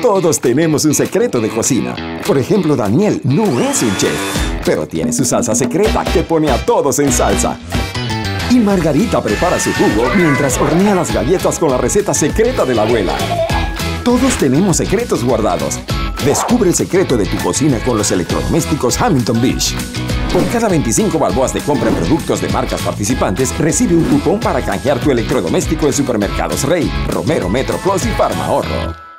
Todos tenemos un secreto de cocina. Por ejemplo, Daniel no es un chef, pero tiene su salsa secreta que pone a todos en salsa. Y Margarita prepara su jugo mientras hornea las galletas con la receta secreta de la abuela. Todos tenemos secretos guardados. Descubre el secreto de tu cocina con los electrodomésticos Hamilton Beach. Por cada 25 balboas de compra en productos de marcas participantes, recibe un cupón para canjear tu electrodoméstico en supermercados Rey, Romero, Metro Plus y Farma Ahorro.